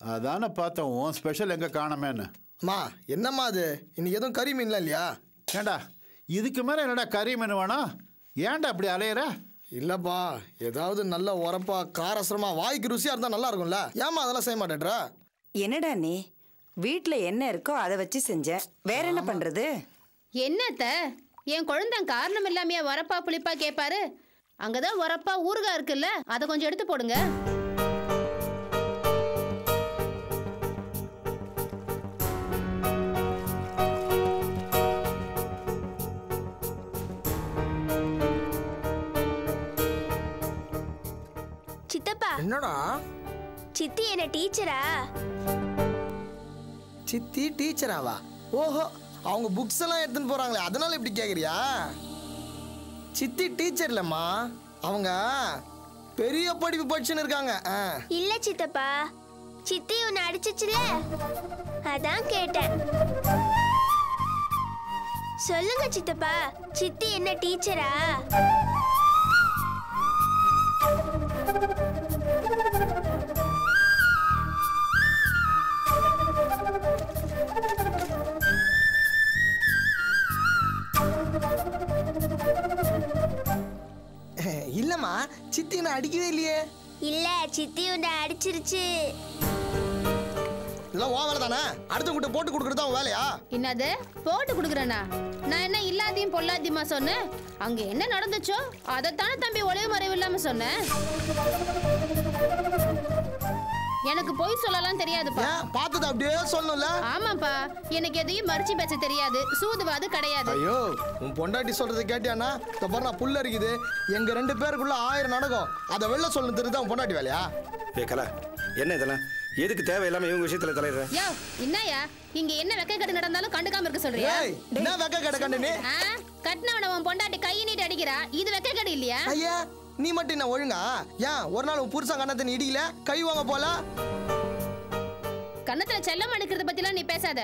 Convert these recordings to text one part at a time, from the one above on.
அதானே பார்த்தோம் உன் ஸ்பெஷல் எங்கே காணமேன்னு. அம்மா என்னம்மா அது? இன்னைக்கு எதுவும் கறி மீன்லாம் இல்லையா? ஏண்டா இதுக்கு மேலே என்னடா கறி மீன் வேணும் ஏன்டா அப்படி அலையிற? இல்லைப்பா ஏதாவது நல்ல உரப்பா காரசரமா வாய்க்கு ருசியாக இருந்தால் நல்லா இருக்கும்ல ஏம்மா அதெல்லாம் செய்ய மாட்டேன்றா? என்னடா நீ? வீட்ல என்ன இருக்கோ அதை வச்சு செஞ்சேன் வேற என்ன பண்றது? என்னத்த? என் குழந்தை காரணம் இல்லாமையா வரப்பா புளிப்பா கேட்பாரு அங்கதான் வரப்பா ஊறுகாய் இருக்குல்ல அதை கொஞ்சம் எடுத்து போடுங்க. என்னடா? சித்தி என்ன டீச்சரா? சித்தி டீச்சராவா? ஓஹோ அவங்க புக்ஸ் எல்லாம் எடுத்துன்னு போறாங்களே அதனால இப்படி கேக்குறியா? சித்தி டீச்சர் இல்லம்மா. அவங்க பெரிய படிப்பு படிச்சுன்னு இருக்காங்க. இல்ல சித்தப்பா சித்தி உன்னை அடிச்சிச்சுல அதான் கேட்டேன். சொல்லுங்க சித்தப்பா சித்தி என்ன டீச்சரா? நான் அடிக்கவே இல்லையே. இல்ல சித்தி உன்னை அடிச்சிருச்சு. இதெல்லாம் உன் வேலை தானே? அடுத்தவங்கிட்ட போட்டு கொடுக்குறது தான் வேலையா? என்னது? போட்டு கொடுக்குறேனா? நான் என்ன இல்லாதையும் பொல்லாதையுமா சொன்னேன்? அங்க என்ன நடந்துச்சோ அதைத்தானே தம்பி ஒளிவு மறைவு இல்லாம சொன்னேன். எனக்கு பொய் சொல்லலாம் தெரியாதுப்பா. பார்த்தது அப்படியே சொல்லணும்ல? ஆமாப்பா. எனக்கு எதையும் மறைச்சு பேச தெரியாது. சூதுவாது கிடையாது. ஐயோ உன் பொண்டாட்டி சொல்றது கேட்டியானா? இந்த பாரு புல்ல இருக்குது எங்க ரெண்டு பேருக்குள்ள ஆயிரம் நடக்கும். அதை வெளில சொல்லணும் தெரியுதா உன் பொண்டாட்டி வேலையா? ஏ கலா என்ன இதெல்லாம்? எதுக்கு தேவையில்லாம இவங்க விஷயத்துல தலையிடுற? யோ என்னயா இங்க என்ன வெக்கக்கட்டு நடந்தாலும் கண்டுக்காம இருக்க சொல்றியா? என்ன வெக்க கிடக்கண்டு நீ? ஆ? கட்டினவன உன் பொண்டாட்டி கை நீட்டி அடிக்கிறா. இது வெக்கக்கட்டு இல்லையா? ஐயா நீ மட்டும் என்ன ஒழுங்கா? ஏன்? ஒரு நாள் உன் புருஷன் கண்ணத்தை நீ இடிக்கல? கை வாங்க போல? கன்னத்துல செல்லம் அடிக்கிறத பத்திலாம் நீ பேசாத.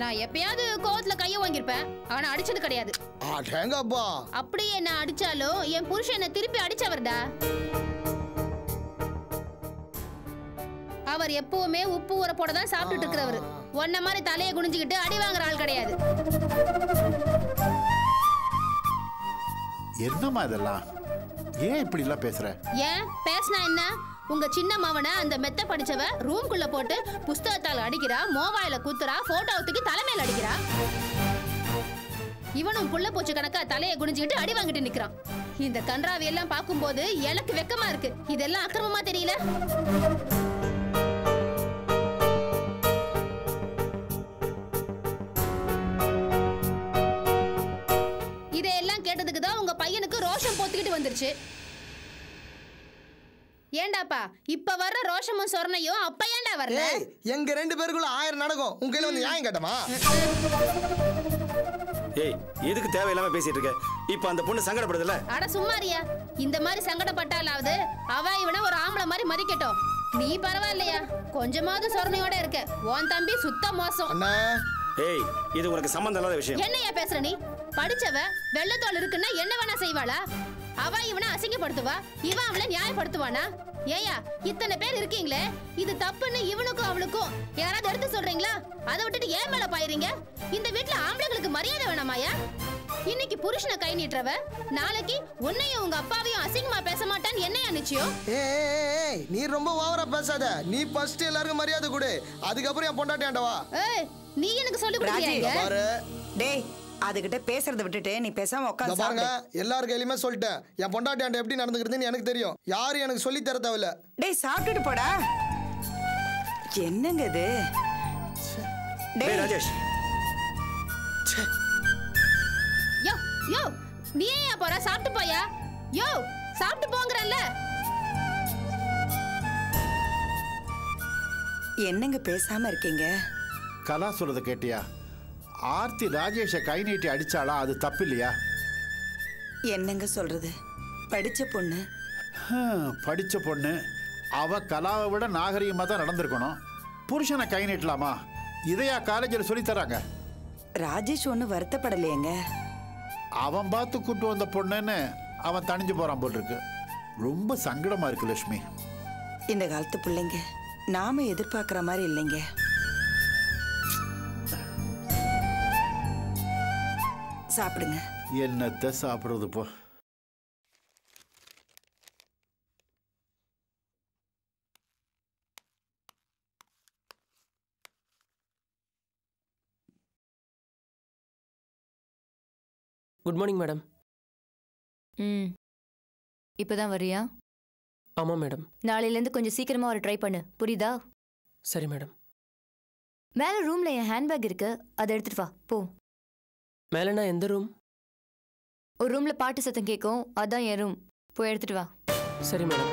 நான் எப்பயாவது கோவத்துல கைய வாங்கியிருப்பேன். ஆனா அடிச்சது கிடையாது. அடேங்கப்பா. அப்படியே நான் அடிச்சாலும் என் புருஷன் என்ன திருப்பி அடிச்சவர்டா அவர் எப்பவுமே உப்பு ஊற தான் சாப்பிட்டுட்டு இருக்கிறவர். உன்ன மாதிரி தலையை குனிஞ்சுக்கிட்டு அடி வாங்குற ஆள் கிடையாது. என்னம்மா இதெல்லாம்? ஏன் இப்படிலாம் பேசுற? ஏன்? பேசினா என்ன? உங்க சின்ன மவனை அந்த மெத்த படிச்சவ ரூம்குள்ள போட்டு புஸ்தகத்தால் அடிக்கிறா மோபாயில குத்துறா போட்டோத்துக்கு தலைமையில் தலைமையில அடிக்கிறா. இவனும் புள்ள பூச்சி கணக்கா தலையை குனிஞ்சுக்கிட்டு அடி வாங்கிட்டு நிக்கிறான். இந்த கன்றாவை எல்லாம் பார்க்கும்போது எனக்கு வெக்கமா இருக்கு. இதெல்லாம் அக்கிரமமா தெரியல. வந்துருச்சு ஏண்டாப்பா இப்ப வர்ற ரோஷமும் சொர்ணையும் அப்ப ஏன்டா வரல? எங்க ரெண்டு பேருக்குள்ள ஆயிரம் நடக்கும். உன் கையில வந்து நியாயம் கேட்டமா ஏய் எதுக்கு தேவையில்லாம பேசிட்டு இருக்க? இப்போ அந்த பொண்ணு சங்கடப்படுதுல அட சும்மாரியா. இந்த மாதிரி சங்கடப்பட்டாலாவது அவ இவனை ஒரு ஆம்பளை மாதிரி மதிக்கட்டும். நீ பரவாயில்லையா? கொஞ்சமாவது சொர்ணையோட இருக்க. உன் தம்பி சுத்த மோசம். அண்ணா. ஏய் இது உனக்கு சம்மந்தம் இல்லாத விஷயம். என்னையா பேசுற நீ? படிச்சவ வெள்ளத்தோல் இருக்குன்னா என்ன வேணா செய்வாளா? அவ இவனை அசிங்கப்படுத்துவா? இவன் அவளை நியாயப்படுத்துவானா? ஏயா இத்தனை பேர் இருக்கீங்களே? இது தப்புன்னு இவனுக்கும் அவளுக்கும் யாராவது எடுத்து சொல்றீங்களா? அதை விட்டுட்டு ஏன் மேல பாயிரீங்க இந்த வீட்ல ஆம்பளைங்களுக்கு மரியாதை வேணாமாயா இன்னைக்கு புருஷனை கை நீட்டுறவ நாளைக்கு உன்னையும் உங்க அப்பாவையும் அசிங்கமா பேச மாட்டான்னு என்னையா நிச்சயம்? ஏய், நீ ரொம்ப ஓவரா பேசாத. நீ ஃபர்ஸ்ட் எல்லாருக்கும் மரியாதை கொடு. அதுக்கப்புறம் என் பொண்டாட்டி ஆண்டவா ஏய் நீ எனக்கு சொல்லி கொடுக்குறியா பாரு. டேய் அதுகிட்ட பேசுறத விட்டுட்டு நீ பேசாம உட்காந்து பாருங்க எல்லார் கையிலுமே சொல்லிட்டேன். என் பொண்டாட்டி ஆண்ட எப்படி நடந்துக்கிறதுன்னு எனக்கு தெரியும். யாரும் எனக்கு சொல்லி தர தேவையில்ல. டேய் சாப்பிட்டுட்டு போடா. என்னங்க இது? டேய். ராஜேஷ். யோ யோ நீ ஏன் போற? சாப்பிட்டு போயா? யோ சாப்பிட்டு போங்கறல்ல. என்னங்க பேசாம இருக்கீங்க? கலா சொல்றத கேட்டியா? ஆர்த்தி ராஜேஷை கை நீட்டி அடிச்சாளா? அது தப்பு இல்லையா என்னங்க சொல்றது? படிச்ச பொண்ணு. படிச்ச பொண்ணு. அவ கலாவை விட நாகரிகமாக தான் நடந்திருக்கணும். புருஷனை கை நீட்டலாமா? இதையா காலேஜில் சொல்லித் தராங்க. ராஜேஷ் ஒன்றும் வருத்தப்படலையேங்க. அவன் பார்த்து கூட்டு வந்த பொண்ணுன்னு அவன் தணிஞ்சு போறான் போல் இருக்கு ரொம்ப சங்கடமா இருக்கு லட்சுமி. இந்த காலத்து பிள்ளைங்க நாம எதிர்பார்க்குற மாதிரி இல்லைங்க. சாப்பிடுங்க. என்னத்தை சாப்பிடுறது போ குட் மார்னிங் மேடம் ம். இப்பதான் வரியா ஆமாம் மேடம் நாளையிலேருந்து கொஞ்சம் சீக்கிரமா வர ட்ரை பண்ணு. புரியுதா? சரி மேடம் மேலே ரூம்ல என் ஹேண்ட்பேக் இருக்கு. அதை எடுத்துட்டு வா. போ. மேலேனா எந்த ரூம் ஒரு ரூம்ல பாட்டு சத்தம் கேட்கும் அதான் என் ரூம் போய் எடுத்துட்டு வா சரி மேடம்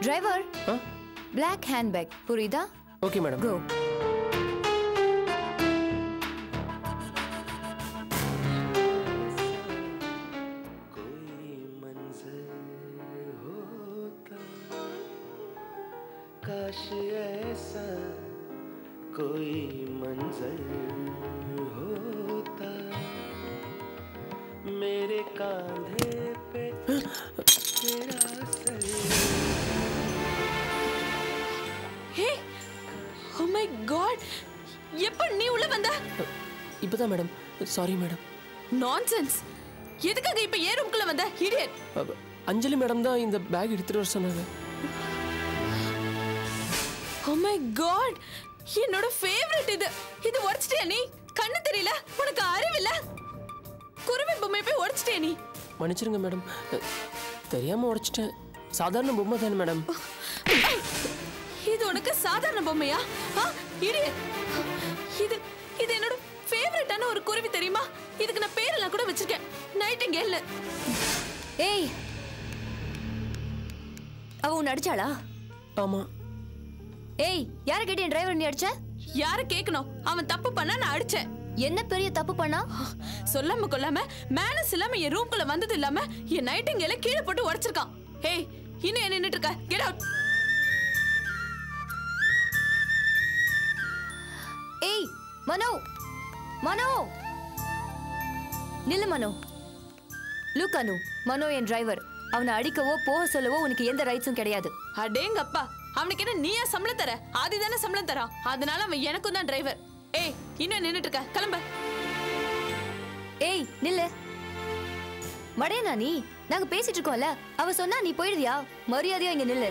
டிரைவர் ஆ பிளாக் ஹேண்ட்பேக் புரியுதா ஓகே மேடம் கோ काश ऐसा कोई मंजर होता मेरे कांधे पे तेरा सर ஹே ஓ மை காட் எப்ப நீ உள்ள வந்த இப்போதான் மேடம் சாரி மேடம் நான்சென்ஸ் எதுக்காக இப்ப ஏன் ரூம்குள்ள வந்த இடியட் அஞ்சலி மேடம் தான் இந்த பேக் எடுத்துகிட்டு வர சொன்னாங்க ஓ மை காட் என்னோட ஃபேவரட் இது இது உடைச்சிட்டியா நீ கண்ணு தெரியல உனக்கு அறிவில்ல குருவி பொம்மை போய் உடைச்சிட்டியா நீ. மன்னிச்சிருங்க மேடம். தெரியாமல் உடைச்சிட்டேன். சாதாரண பொம்மை தானே மேடம். இது உனக்கு சாதாரண பொம்மையா? ஆ இடியட் இது இது என்னோட ஃபேவரட்டான ஒரு குருவி தெரியுமா? இதுக்கு நான் பேரெல்லாம் கூட வச்சிருக்கேன். நைட்டிங்கேல் ஏய் அவ உன்னை அடிச்சாளா? ஆமாம் ஏய் யார கேட்டு என் டிரைவர் நீ அடிச்ச? யார கேட்கணும் அவன் தப்பு பண்ணா நான் அடிச்சேன். என்ன பெரிய தப்பு பண்ணா? சொல்லாம கொள்ளாம மேனஸ் இல்லாம என் ரூம்குள்ள வந்தது இல்லாம என் நைட்டிங்கேல கீழே போட்டு உடைச்சிருக்கான். ஏய் இன்னும் என்ன நின்னுட்டு இருக்க? கெட் அவுட் ஏய் மனோ மனோ. நில்லு மனோ. லுக் அனு மனோ என் டிரைவர் அவனை அடிக்கவோ போக சொல்லவோ உனக்கு எந்த ரைட்ஸும் கிடையாது. அடேங்கப்பா அவனுக்கு என்ன நீயா சம்பளம் தர? ஆதி தானே சம்பளம் தரான். அதனால அவன் எனக்கும் தான் டிரைவர் ஏய் இன்னும் நின்னுட்டு இருக்க கிளம்ப. ஏய் நில்லு. மடையனா நீ? நாங்க பேசிட்டு இருக்கோம்ல அவ சொன்னா நீ போயிடுவியா? மரியாதையா இங்க நில்லு.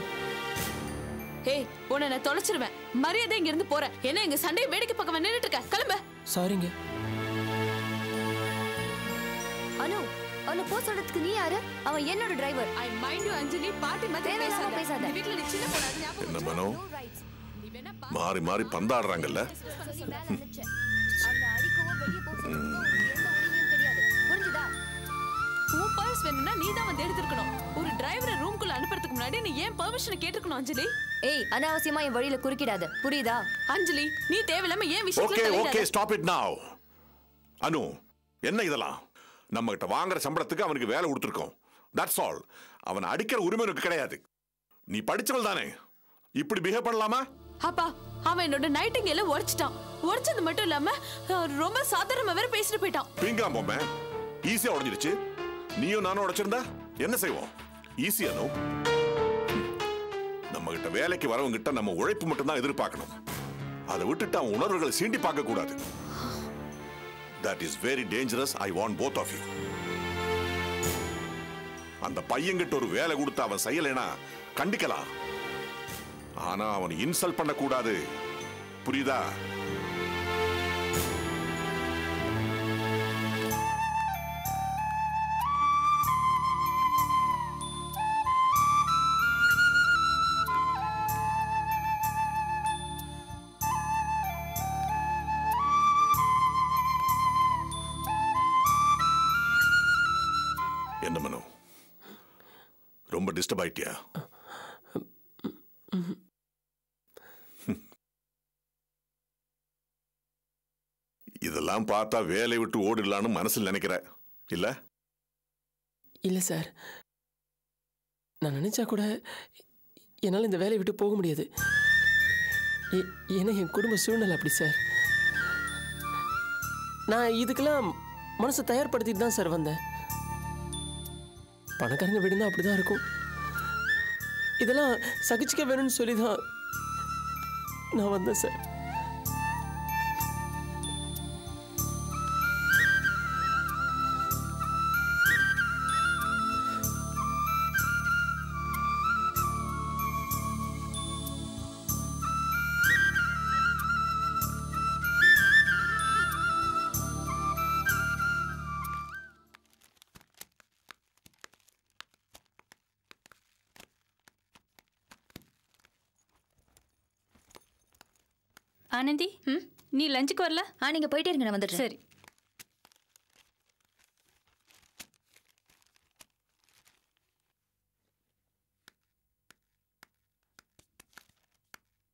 ஏய் உன்னை நான் தொலைச்சிருவேன். மரியாதை இங்க இருந்து போறேன். என்ன எங்க சண்டையை வேடிக்கை பக்கம் நின்னுட்டு இருக்க கிளம்ப. சாரிங்க அனு அவனை போ சொல்றதுக்கு நீ யாரு? அவன் என்னோட driver I mind you Anjali பாட்டி மாதிரி பேசாத. வீட்ல நீ சின்ன பொண்ணு ஞாபகம் மாறி மாறி பந்தாடுறாங்கல்ல? உன் பர்ஸ் வேணும்னா நீ தான் வந்து எடுத்துக்கணும் ஒரு டிரைவரை ரூம்குள்ள அனுப்புறதுக்கு முன்னாடி நீ ஏன் பெர்மிஷன் கேட்டுக்கணும் அஞ்சலி? ஏய் அனாவசியமா என் வழியில குறுக்கிடாத. புரியுதா? அஞ்சலி நீ தேவையில்லாம ஏன் விஷயத்துல okay? Stop it now Anu என்ன இதெல்லாம்? நம்ம கிட்ட வாங்குற சம்பளத்துக்கு அவனுக்கு வேலை கொடுத்துருக்கோம். தட்ஸ் ஆல் அவனை அடிக்கிற உரிமை கிடையாது. நீ படிச்சவள் தானே இப்படி பிஹேவ் பண்ணலாமா? அப்பா அவன் என்னோட நைட்டிங்கேல உடைச்சிட்டான். உடைச்சது மட்டும் இல்லாம ரொம்ப சாதாரணமா வேற பேசிட்டு போயிட்டான். பிங்கா பொம்மை. ஈஸியா உடஞ்சிருச்சு நீயும் நானும் உடைச்சிருந்தா என்ன செய்வோம்? ஈஸியா நோ நம்ம கிட்ட வேலைக்கு வரவங்க கிட்ட நம்ம உழைப்பு மட்டும் தான் எதிர்பார்க்கணும். அதை விட்டுட்டு அவன் உணர்வுகளை சீண்டி பார்க்க கூடாது. That is very dangerous I want both of you அந்த பையன்கிட்ட ஒரு வேலை கொடுத்து அவன் செய்யலைனா கண்டிக்கலாம். ஆனா அவன் இன்சல்ட் பண்ண கூடாது புரியுதா? என்ன மனோ? ரொம்ப டிஸ்டர்ப் ஆயிட்டியா? நான் பார்த்தா வேலையை விட்டு ஓடிடலான்னு மனசில் நினைக்கிறேன். இல்ல? இல்லை சார். நான் நினச்சா கூட என்னால் இந்த வேலையை விட்டு போக முடியாது. ஏ- ஏன்னா என் குடும்ப சூழ்நிலை அப்படி சார். நான் இதுக்கெல்லாம் மனசை தயார்படுத்திட்டு தான் சார் வந்தேன். பணக்காரங்க வீடுனா அப்படி தான் இருக்கும். இதெல்லாம் சகிச்சுக்க வேணும்னு சொல்லி தான் நான் வந்தேன் சார். ஆனந்தி நீ லஞ்சுக்கு வரல? ஆ நீங்க போயிட்டே இருங்க நான் வந்துடுறேன். சரி.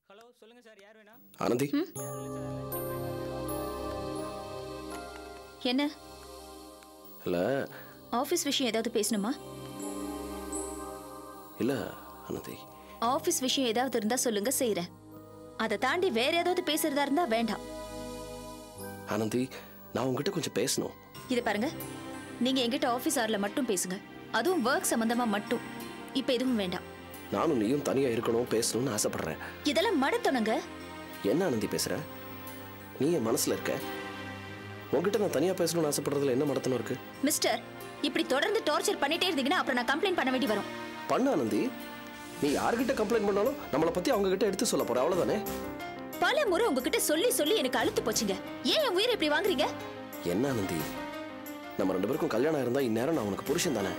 ஹலோ சொல்லுங்க சார் யார் வேணும்? ஆனந்தி. என்ன? இல்ல. ஆபீஸ் விஷயம் ஏதாவது பேசணுமா? இல்ல ஆனந்தி. விஷயம் ஏதாவது இருந்தா சொல்லுங்க செய்யறேன் அதை தாண்டி வேற ஏதாவது பேசுறதா இருந்தா வேண்டாம். ஆனந்தி நான் உங்ககிட்ட கொஞ்சம் பேசணும். இது பாருங்க. நீங்க எங்கிட்ட ஆபீஸ் ஆர்ல மட்டும் பேசுங்க. அதுவும் ஒர்க் சம்பந்தமா மட்டும். இப்ப எதுவும் வேண்டாம். நானும் நீயும் தனியா இருக்கணும் பேசணும்னு ஆசைப்படுறேன். இதெல்லாம் மடத்தணுங்க என்ன ஆனந்தி பேசுற? நீ என் மனசுல இருக்க. உன்கிட்ட நான் தனியா பேசணும்னு ஆசைப்படுறதுல என்ன மடத்தனம் இருக்கு? மிஸ்டர் இப்படி தொடர்ந்து டார்ச்சர் பண்ணிட்டே இருந்தீங்கன்னா அப்புறம் நான் கம்ப்ளைண்ட் பண்ண வேண்டி வரும். பண்ண ஆனந்தி. நீ யார்கிட்ட கம்ப்ளைண்ட் பண்ணாலும் நம்மளை பத்தி அவங்க கிட்ட எடுத்து சொல்ல போற. அவ்வளவுதானே? பல முறை உங்ககிட்ட சொல்லி சொல்லி எனக்கு அழுத்து போச்சுங்க. ஏன் என் உயிரை இப்படி வாங்குறீங்க? என்ன ஆனந்தி நம்ம ரெண்டு பேருக்கும் கல்யாணம் இருந்தா இந்நேரம் நான் உனக்கு புருஷன் தானே?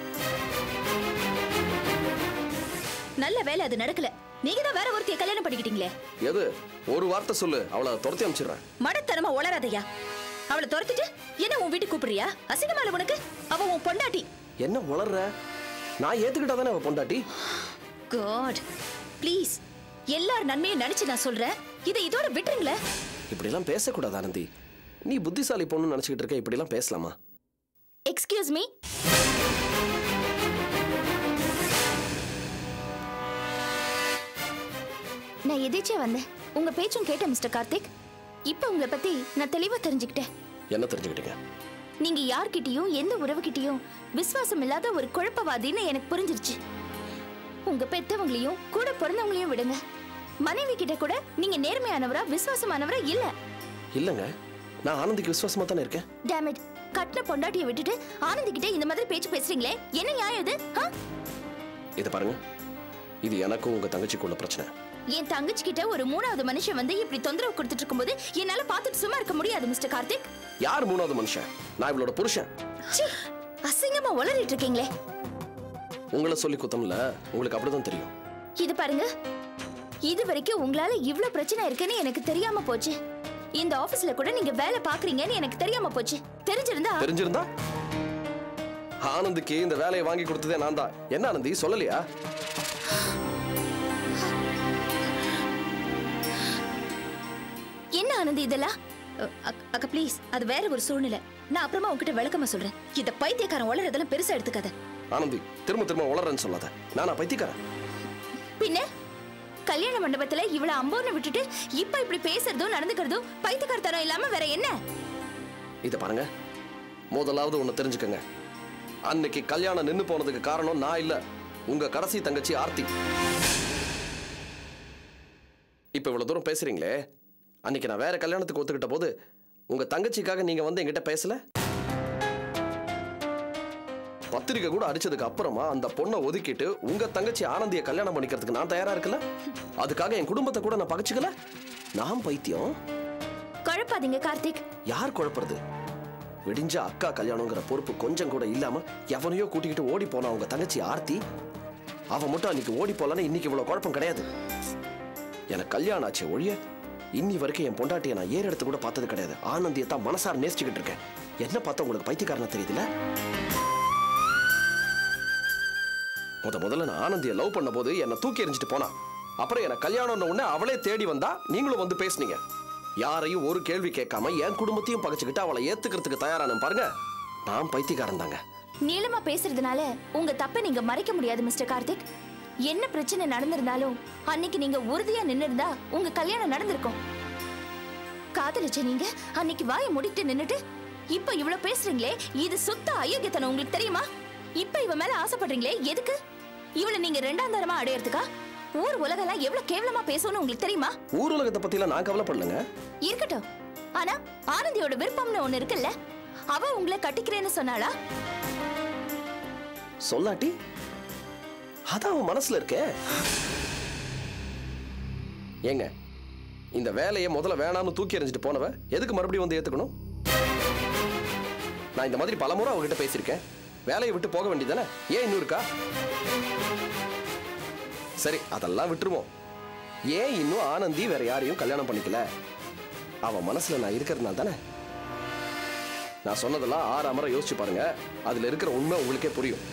நல்ல வேலை அது நடக்கல. நீங்க தான் வேற ஒருத்தைய கல்யாணம் பண்ணிக்கிட்டீங்களே. எது? ஒரு வார்த்தை சொல்லு. அவளை துரத்தி அனுப்பிச்சிடுறேன். மடத்தனமா உளராதையா அவளை துரத்திட்டு என்ன உன் வீட்டுக்கு கூப்பிடுறியா? அசிங்கமால உனக்கு? அவ உன் பொண்டாட்டி. என்ன வளர்ற நான் ஏத்துக்கிட்டா தானே அவ பொண்டாட்டி? காட் ப்ளீஸ் எல்லார் நன்மையும் நினைச்சு நான் சொல்றேன். இதை இதோட விட்டுருங்களேன். இப்படிலாம் பேசக்கூடாது ஆனந்தி. நீ புத்திசாலி பொண்ணு நினைச்சுக்கிட்டு இருக்க இப்படிலாம் பேசலாமா? எக்ஸ்கியூஸ் மீ நான் எதேச்சே வந்தேன்? உங்க பேச்சும் கேட்டேன் மிஸ்டர் கார்த்திக். இப்போ உங்களை பத்தி நான் தெளிவா தெரிஞ்சுக்கிட்டேன். என்ன தெரிஞ்சுக்கிட்டீங்க? நீங்க யார்கிட்டயும் எந்த உறவுகிட்டயும் விசுவாசம் இல்லாத ஒரு குழப்பவாதின்னு எனக்கு புரிஞ்சிருச்சு. உங்க பெத்தவங்களையும் கூட பிறந்தவங்களையும் விடுங்க. மனைவி கிட்ட கூட நீங்க நேர்மையானவரா விசுவாசமானவரா இல்ல. இல்லங்க நான் ஆனந்திக்கு விசுவாசமா தானே இருக்கேன்? டேமேட் கட்டின பொண்டாட்டியை விட்டுட்டு ஆனந்தி கிட்ட இந்த மாதிரி பேச்சு பேசுறீங்களே? என்ன நியாயம் இது? இதை பாருங்க. இது எனக்கும் உங்க தங்கச்சிக்குள்ள பிரச்சனை. என் தங்கச்சி கிட்ட ஒரு மூணாவது மனுஷன் வந்து இப்படி தொந்தரவு கொடுத்துட்டு இருக்கும்போது என்னால பார்த்துட்டு சும்மா இருக்க முடியாது மிஸ்டர் கார்த்திக். யார் மூணாவது மனுஷன்? நான் இவளோட புருஷன். அசிங்கமா உளறிட்டு இருக்கீங்களே. உங்களை சொல்லி குத்தம்ல உங்களுக்கு அப்படிதான் தெரியும். இது பாருங்க. இது வரைக்கும் உங்களால இவ்ளோ பிரச்சனை இருக்குன்னு எனக்கு தெரியாம போச்சு. இந்த ஆபீஸ்ல கூட நீங்க வேலை பாக்குறீங்கன்னு எனக்கு தெரியாம போச்சு. தெரிஞ்சிருந்தா? தெரிஞ்சிருந்தா? ஆனந்துக்கு இந்த வேலையை வாங்கி கொடுத்ததே நான் தான். என்ன ஆனந்தி சொல்லலையா? என்ன ஆனந்த் இதெல்லாம்? அக்கா ப்ளீஸ் அது வேற ஒரு சூழ்நிலை. நான் அப்புறமா உங்ககிட்ட விளக்கமா சொல்றேன். இந்த பைத்தியக்காரன் உளறதெல்லாம் பெருசா எடுத்துக்காத. ஆனந்தி திரும்ப திரும்ப உளறன்னு சொல்லாத. நானா பைத்தியக்காரன். பின்ன? கல்யாண மண்டபத்துல இவ்வளவு அம்போன்னு விட்டுட்டு இப்ப இப்படி பேசுறதும் நடந்துக்கிறதும் பைத்தியக்காரத்தனம் இல்லாம வேற என்ன? இதை பாருங்க. முதலாவது ஒண்ணு தெரிஞ்சுக்கங்க. அன்னைக்கு கல்யாணம் நின்னு போனதுக்கு காரணம் நான் இல்ல. உங்க கடைசி தங்கச்சி ஆர்த்தி. இப்ப இவ்வளவு தூரம் பேசுறீங்களே? அன்னைக்கு நான் வேற கல்யாணத்துக்கு ஒத்துக்கிட்ட போது உங்க தங்கச்சிக்காக நீங்க வந்து என்கிட்ட பேசல? பத்திரிக்கை கூட அடிச்சதுக்கு அப்புறமா அந்த பொண்ணை ஒதுக்கிட்டு உங்க தங்கச்சி ஆனந்திய கல்யாணம் பண்ணிக்கிறதுக்கு நான் தயாரா இருக்கல? அதுக்காக என் குடும்பத்தை கூட நான் பகச்சுக்கல? நான் பைத்தியம். குழப்பாதீங்க கார்த்திக். யார் குழப்புறது? விடிஞ்ச அக்கா கல்யாணங்கிற பொறுப்பு கொஞ்சம் கூட இல்லாம எவனையோ கூட்டிக்கிட்டு ஓடி போனா அவங்க தங்கச்சி ஆர்த்தி? அவ மட்டும் அன்னைக்கு ஓடி போலன்னு இன்னைக்கு இவ்வளவு குழப்பம் கிடையாது. எனக்கு கல்யாணம் ஆச்சு ஒழிய இன்னி வரைக்கும் என் பொண்டாட்டியை நான் ஏற எடுத்து கூட பார்த்தது கிடையாது. ஆனந்தியை தான் மனசார நேசிச்சுக்கிட்டு இருக்கேன். என்ன பார்த்தா உங்களுக்கு பைத்தியக்காரனா தெரியுதுல முத முதல்ல நான் ஆனந்தியை லவ் பண்ண போது என்னை தூக்கி எறிஞ்சிட்டு போனா. அப்புறம் எனக்கு கல்யாணம்னு உடனே அவளே தேடி வந்தா நீங்களும் வந்து பேசுனீங்க. யாரையும் ஒரு கேள்வி கேட்காம என் குடும்பத்தையும் பகச்சுக்கிட்டு அவளை ஏத்துக்கிறதுக்கு தயாரான பாருங்க. நான் பைத்தியக்காரன் தாங்க. நீளமா பேசுறதுனால உங்க தப்பை நீங்க மறைக்க முடியாது மிஸ்டர் கார்த்திக். என்ன பிரச்சனை நடந்திருந்தாலும் அன்னைக்கு நீங்க உறுதியா நின்னுருந்தா உங்க கல்யாணம் நடந்திருக்கும். காதலிச்ச நீங்க அன்னைக்கு வாயை முடிட்டு நின்னுட்டு இப்ப இவ்வளவு பேசுறீங்களே இது சுத்த அயோக்கியத்தனம் உங்களுக்கு தெரியுமா? இப்ப இவ மேல ஆசைப்படுறீங்களே எதுக்கு? இவளை நீங்க ரெண்டாம் தரமா அடையறதுக்கா? ஊர் உலகெல்லாம் எவ்வளவு கேவலமா பேசும்னு உங்களுக்கு தெரியுமா? ஊர் உலகத்தை பத்திலாம் நான் கவலைப்படலங்க. இருக்கட்டும். ஆனா ஆனந்தியோட விருப்பம்னு ஒண்ணு இருக்குல்ல? அவ உங்களை கட்டிக்கிறேன்னு சொன்னாளா? சொல்லாட்டி அதான் அவன் மனசுல இருக்கே. ஏங்க இந்த வேலையை முதல்ல வேணாம்னு தூக்கி எறிஞ்சிட்டு போனவ எதுக்கு மறுபடியும் வந்து ஏத்துக்கணும்? நான் இந்த மாதிரி பலமுறை அவகிட்ட பேசியிருக்கேன். வேலையை விட்டு போக வேண்டியதானே ஏன் இன்னும் இருக்கா? சரி அதெல்லாம் விட்டுருவோம். ஏன் இன்னும் ஆனந்தி வேற யாரையும் கல்யாணம் பண்ணிக்கல? அவன் மனசுல நான் இருக்கிறதுனால தானே? நான் சொன்னதெல்லாம் ஆறாமரை யோசிச்சு பாருங்க. அதுல இருக்கிற உண்மை உங்களுக்கே புரியும்.